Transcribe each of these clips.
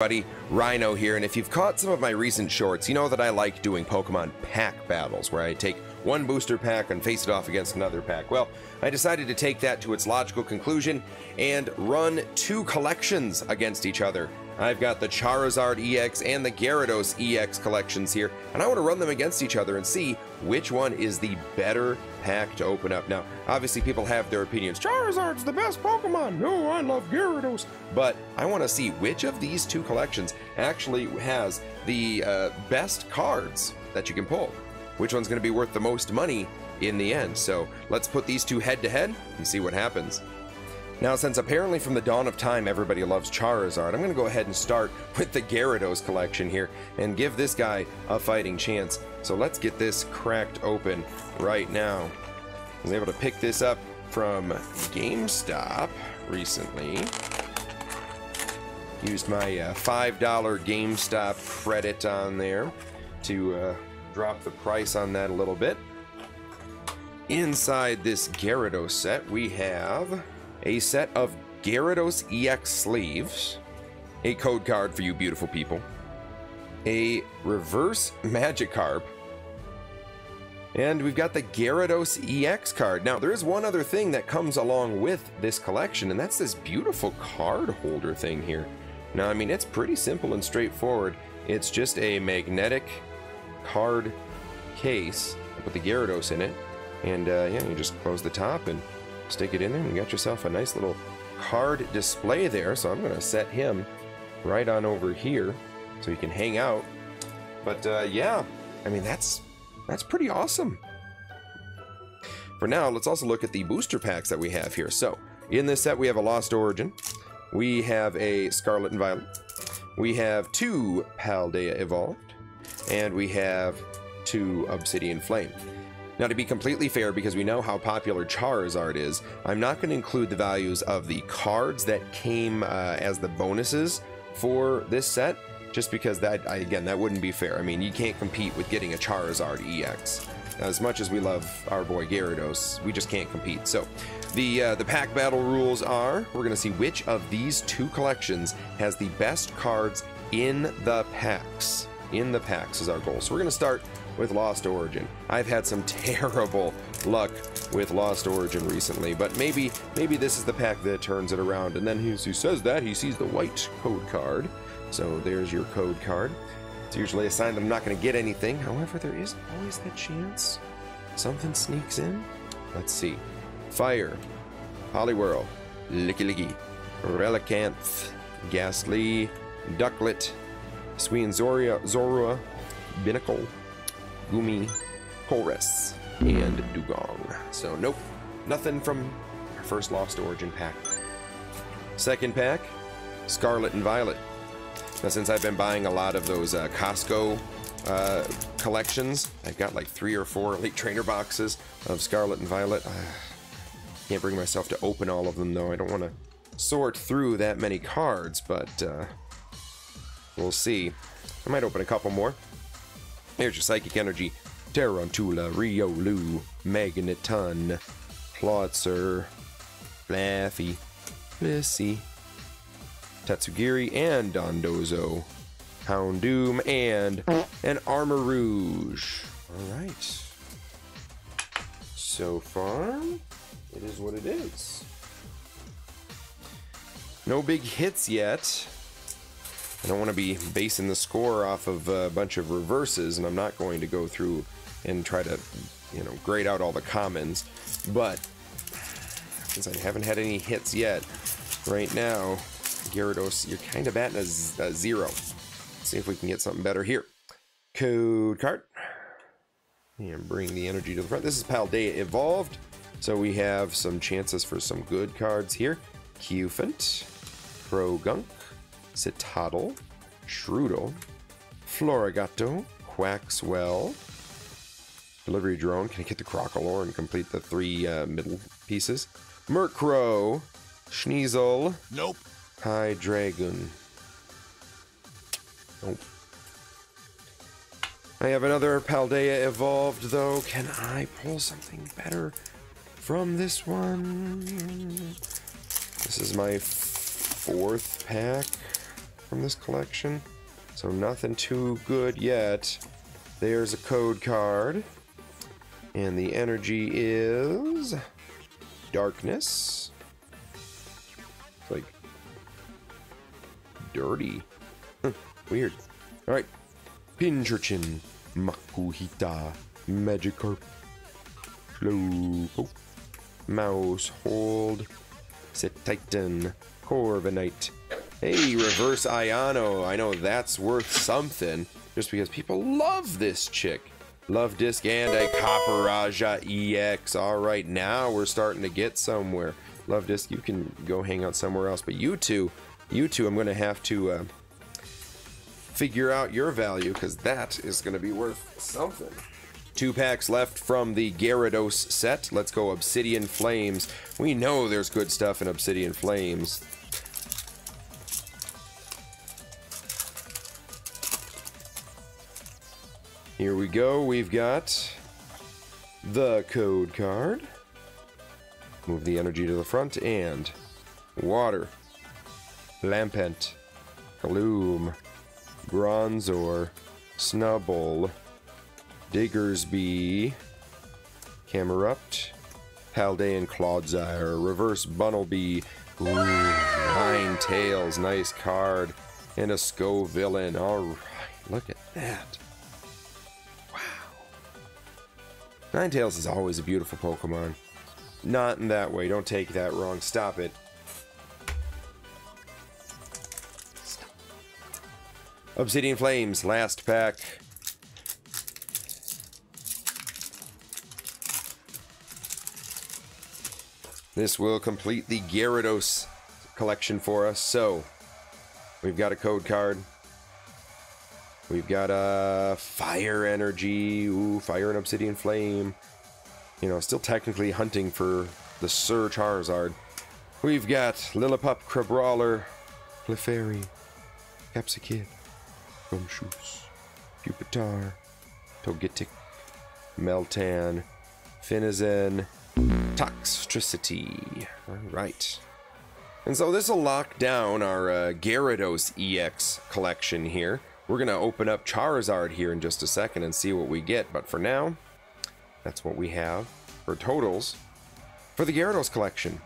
Buddy, Rhino here, and if you've caught some of my recent shorts, you know that I like doing Pokemon pack battles, where I take one booster pack and face it off against another pack. Well, I decided to take that to its logical conclusion and run two collections against each other. I've got the Charizard EX and the Gyarados EX collections here, and I want to run them against each other and see which one is the better pack to open up. Now, obviously, people have their opinions. Charizard's the best Pokemon. No, I love Gyarados. But I want to see which of these two collections actually has the uh, best cards that you can pull. Which one's going to be worth the most money in the end. So let's put these two head to head and see what happens. Now, since apparently from the dawn of time everybody loves Charizard, I'm going to go ahead and start with the Gyarados collection here and give this guy a fighting chance. So let's get this cracked open right now. I was able to pick this up from GameStop recently. Used my uh, $5 GameStop credit on there to uh, drop the price on that a little bit. Inside this Gyarados set, we have a set of Gyarados EX sleeves, a code card for you beautiful people, a reverse Magikarp, and we've got the Gyarados EX card. Now, there is one other thing that comes along with this collection, and that's this beautiful card holder thing here. Now, I mean, it's pretty simple and straightforward. It's just a magnetic card case with the Gyarados in it. And uh, yeah, you just close the top and stick it in there and you got yourself a nice little card display there. So I'm going to set him right on over here so you can hang out. But uh, yeah, I mean, that's, that's pretty awesome. For now, let's also look at the booster packs that we have here. So in this set, we have a Lost Origin. We have a Scarlet and Violet. We have two Paldea Evolved. And we have two Obsidian Flame. Now, to be completely fair, because we know how popular Charizard is, I'm not going to include the values of the cards that came uh, as the bonuses for this set, just because that, again, that wouldn't be fair. I mean, you can't compete with getting a Charizard EX. As much as we love our boy Gyarados, we just can't compete. So, the uh, the pack battle rules are: we're going to see which of these two collections has the best cards in the packs. In the packs is our goal. So we're going to start with Lost Origin. I've had some terrible luck with Lost Origin recently, but maybe maybe this is the pack that turns it around. And then he, he says that, he sees the white code card. So there's your code card. It's usually a sign that I'm not going to get anything. However, there is always that chance something sneaks in. Let's see. Fire, Poliwhirl, Lickilicky, Relicanth, Gastly, Ducklett, Sween Zoria, Zorua, Binacle, Gumi, Horus, and Dewgong. So nope, nothing from our first Lost Origin pack. Second pack, Scarlet and Violet. Now since I've been buying a lot of those uh, Costco uh, collections, I've got like three or four Elite Trainer boxes of Scarlet and Violet. Uh, can't bring myself to open all of them though. I don't want to sort through that many cards, but uh, we'll see. I might open a couple more. Here's your Psychic Energy. Tarountula, Riolu, Magneton, Clawitzer, Flaaffy, Blissey, Tatsugiri, and Dondozo, Houndoom, and an Armarouge. Alright. So far, it is what it is. No big hits yet. I don't want to be basing the score off of a bunch of reverses, and I'm not going to go through and try to, you know, grade out all the commons. But since I haven't had any hits yet, right now, Gyarados, you're kind of batting a, a zero. Let's see if we can get something better here. Code card. And bring the energy to the front. This is Paldea Evolved. So we have some chances for some good cards here. Cufant, Croagunk, Citadel, Shroodle, Floragato, Quaxwell, Delivery Drone, can I get the Crocalor and complete the three uh, middle pieces? Murkrow, Sneasel, Nope. Hydreigon. Nope. I have another Paldea evolved though. Can I pull something better from this one? This is my fourth pack. from this collection. So nothing too good yet. There's a code card. And the energy is darkness. Dirty. Weird. Alright. Pincurchin. Makuhita. Magikarp. Slowpoke. Mouse Hold. Sit Titan. Corviknight. Hey, Reverse Iono. I know that's worth something. Just because people love this chick. Luvdisc and a Copperajah EX. All right, now we're starting to get somewhere. Luvdisc, you can go hang out somewhere else. But you two, you two, I'm going to have to uh, figure out your value because that is going to be worth something. Two packs left from the Gyarados set. Let's go Obsidian Flames. We know there's good stuff in Obsidian Flames. Here we go. We've got the code card. Move the energy to the front and water. Lampent. Gloom. Bronzor. Snubbull. Diggersby. Camerupt. Paldean Clodsire. Reverse Bunnelby. Ooh, Tails, Nice card. And a Scovillain. Alright, look at that. Wow Ninetales is always a beautiful Pokemon. Not in that way. Don't take that wrong. Stop it. Obsidian Flames, last pack. This will complete the Gyarados collection for us. So, we've got a code card. We've got a uh, fire energy, ooh, fire and obsidian flame. You know, still technically hunting for the Sir Charizard. We've got Lillipup, Crabrawler, Clefairy, Capsakid, Gumshoos, Pupitar, Togetic, Meltan, Finizen, Toxtricity. Alright. And so this will lock down our uh, Gyarados EX collection here. We're going to open up Charizard here in just a second and see what we get. But for now, that's what we have for totals for the Gyarados collection.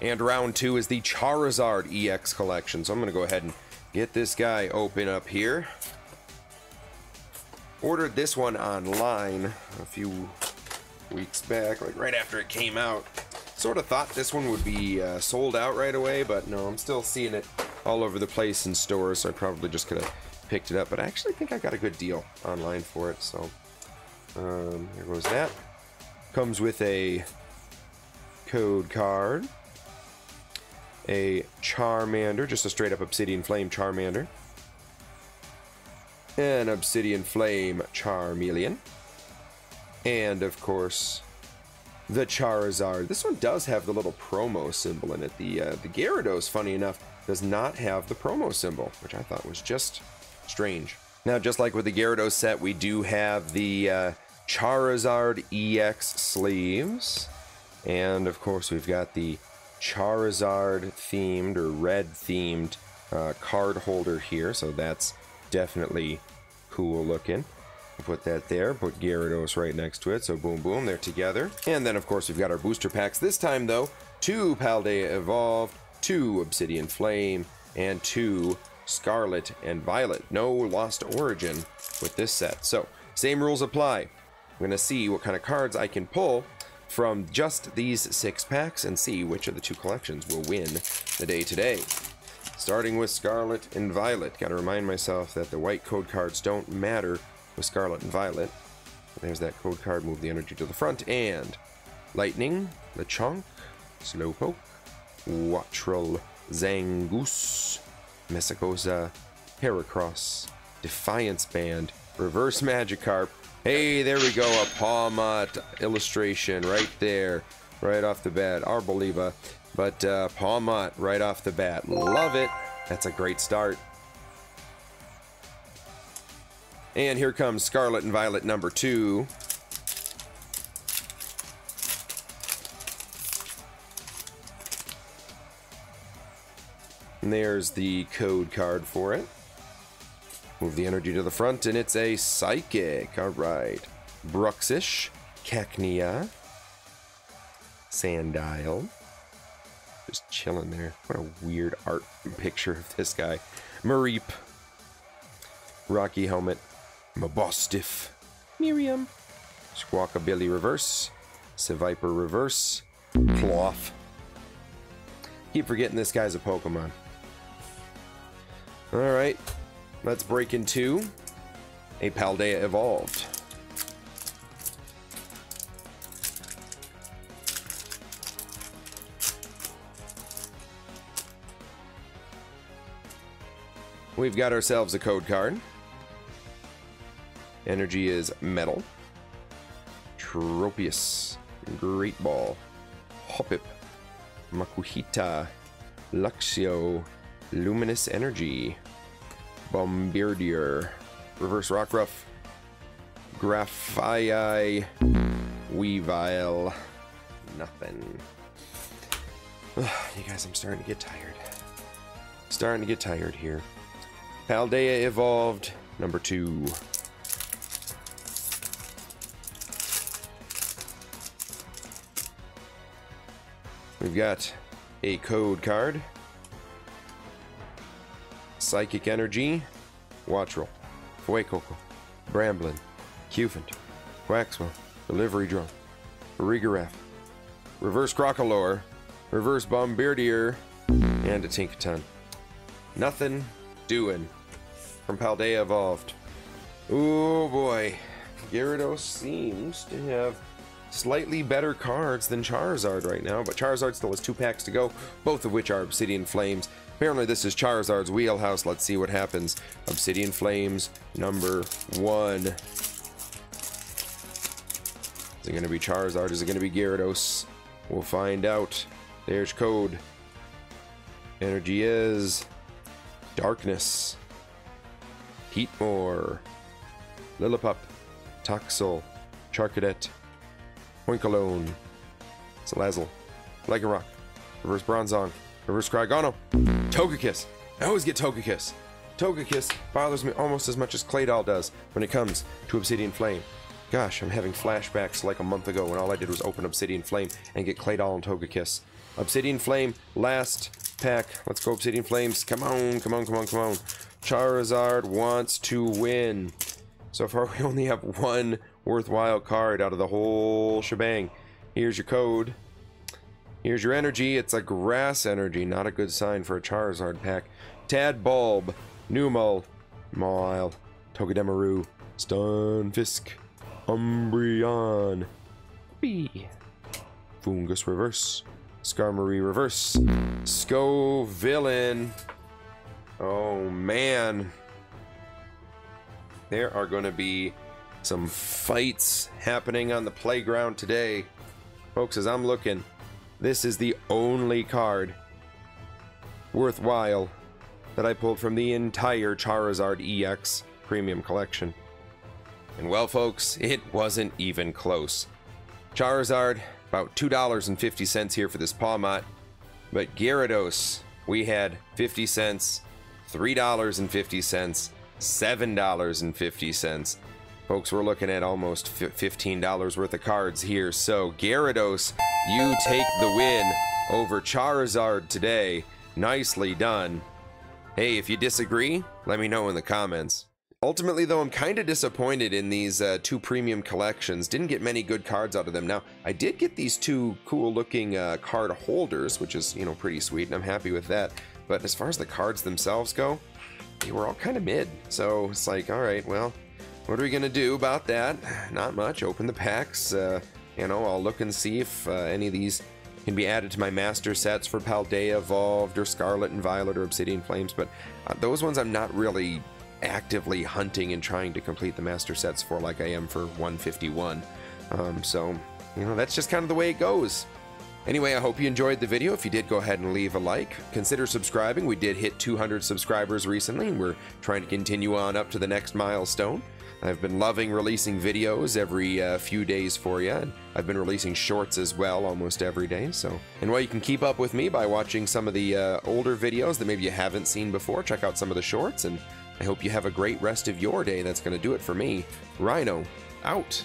And round two is the Charizard EX collection. So I'm going to go ahead and get this guy open up here. Ordered this one online a few weeks back, like right after it came out. Sort of thought this one would be uh, sold out right away, but no, I'm still seeing it all over the place in stores, so I probably just could have picked it up. But I actually think I got a good deal online for it, so um, here goes that. Comes with a code card, a Charmander, just a straight up Obsidian Flame Charmander, an Obsidian Flame Charmeleon, and of course the Charizard. This one does have the little promo symbol in it. The uh, the Gyarados, funny enough, does not have the promo symbol, which I thought was just strange. Now, just like with the Gyarados set, we do have the uh, Charizard EX sleeves. And of course, we've got the Charizard themed or red themed uh, card holder here. So that's definitely cool looking. Put that there, put Gyarados right next to it. So boom, boom, they're together. And then, of course, we've got our booster packs. This time, though, two Paldea Evolved, two Obsidian Flame, and two Scarlet and Violet. No Lost Origin with this set. So, same rules apply. I'm going to see what kind of cards I can pull from just these six packs and see which of the two collections will win the day today. Starting with Scarlet and Violet. Gotta remind myself that the white code cards don't matter with Scarlet and Violet. There's that code card, move the energy to the front, and Lightning, Lechonk, Slowpoke, Wattrel, Zangoose, Mesagoza, Heracross, Defiance Band, Reverse Magikarp. Hey, there we go, a Pawmot illustration right there, right off the bat. Arboliva, but uh, right off the bat. Love it. That's a great start. And here comes Scarlet and Violet number two. And there's the code card for it. Move the energy to the front, and it's a Psychic. All right. Bruxish, Cacnea, Sandile. Just chilling there. What a weird art picture of this guy. Mareep, Rocky Helmet, Mabosstiff, Miriam, Squawkabilly Reverse, Seviper Reverse, Klawf. Keep forgetting this guy's a Pokemon. Alright, let's break into a Paldea Evolved. We've got ourselves a code card. Energy is metal. Tropius. Great Ball. Hoppip. Makuhita. Luxio. Luminous Energy. Bombirdier. Reverse Rockruff. Grafaiai. Weavile. Nothing. you guys, I'm starting to get tired. Starting to get tired here. Paldea evolved. Number two. We've got a code card. Psychic Energy. Watchroll. Fuecoco. Bramblin. Cufant. Quaxwell. Delivery Drone. Rigaref. Reverse Crocalor. Reverse Bombirdier. And a Tinkaton. Nothing doing from Paldea Evolved. Oh boy. Gyarados seems to have slightly better cards than Charizard right now, but Charizard still has two packs to go, both of which are Obsidian Flames. Apparently this is Charizard's wheelhouse. Let's see what happens. Obsidian Flames, number one. Is it going to be Charizard? Is it going to be Gyarados? We'll find out. There's code. Energy is Darkness. Heatmor. Lillipup. Toxel. Charcadet. Poinkalone. Salazzle. Lycanroc. Reverse Bronzong. Reverse Cryogonal. Togekiss. I always get Togekiss. Togekiss bothers me almost as much as Claydol does when it comes to Obsidian Flame. Gosh, I'm having flashbacks like a month ago when all I did was open Obsidian Flame and get Claydol and Togekiss. Obsidian Flame, last pack. Let's go Obsidian Flames. Come on, come on, come on, come on. Charizard wants to win. So far, we only have one worthwhile card out of the whole shebang. Here's your code. Here's your energy. It's a grass energy. Not a good sign for a Charizard pack. Tadbulb, Numel, Mawile, Togedemaru, Stunfisk, Umbreon, B, Fungus Reverse, Skarmory Reverse, Scovillain. Oh man. There are going to be some fights happening on the playground today. Folks, as I'm looking, this is the only card worthwhile that I pulled from the entire Charizard EX Premium Collection. And well, folks, it wasn't even close. Charizard, about $2.50 here for this Pawmot. But Gyarados, we had 50 cents, $3.50, $7.50. Folks, we're looking at almost $15 worth of cards here. So, Gyarados, you take the win over Charizard today. Nicely done. Hey, if you disagree, let me know in the comments. Ultimately, though, I'm kind of disappointed in these uh, two premium collections. Didn't get many good cards out of them. Now, I did get these two cool-looking uh, card holders, which is, you know, pretty sweet, and I'm happy with that. But as far as the cards themselves go, they were all kind of mid. So it's like, all right, well, what are we going to do about that? Not much. Open the packs. Uh, you know, I'll look and see if uh, any of these can be added to my master sets for Paldea Evolved or Scarlet and Violet or Obsidian Flames, but uh, those ones I'm not really actively hunting and trying to complete the master sets for like I am for 151. Um, so, you know, that's just kind of the way it goes. Anyway, I hope you enjoyed the video. If you did, go ahead and leave a like. Consider subscribing. We did hit 200 subscribers recently, and we're trying to continue on up to the next milestone. I've been loving releasing videos every uh, few days for you, and I've been releasing shorts as well almost every day. So, and while you can keep up with me by watching some of the uh, older videos that maybe you haven't seen before. Check out some of the shorts, and I hope you have a great rest of your day. That's going to do it for me. Rhino, out.